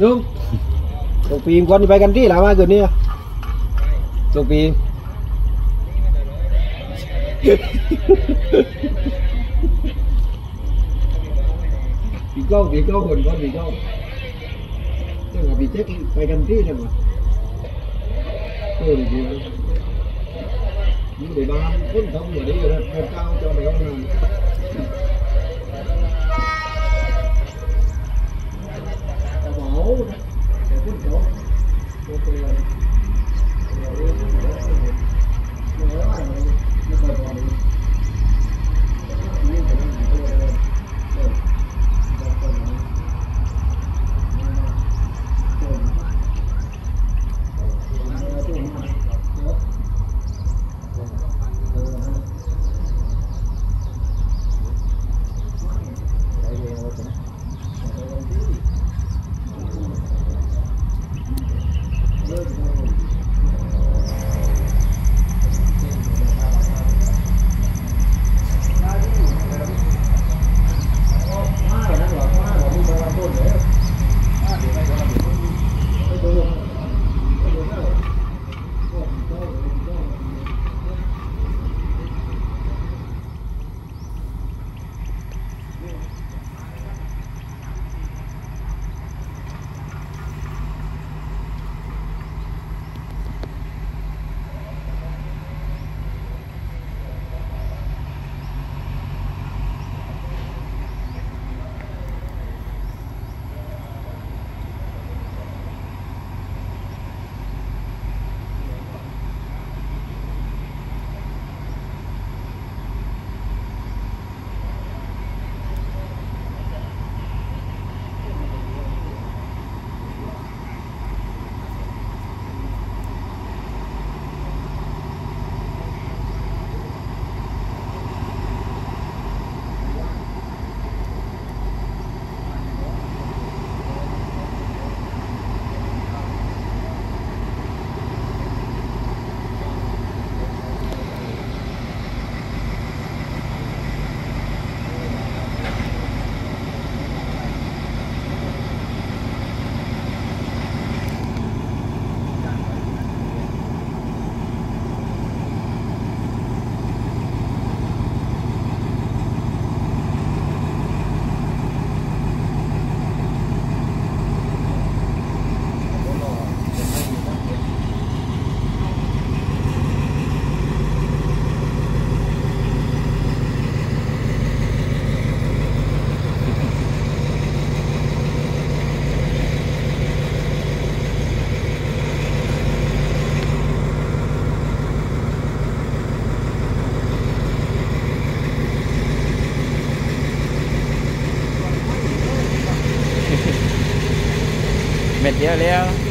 đúng. Tụi pin đi bay gần trí làm ai gần đi Tụi pin Bị câu, bị câu, hồn con bị câu Chắc là bị chết bay gần trí rồi mà. Tôi thì Như để ba, quân thông ở đây là cao cho mày ông làm Otro Mệt leo leo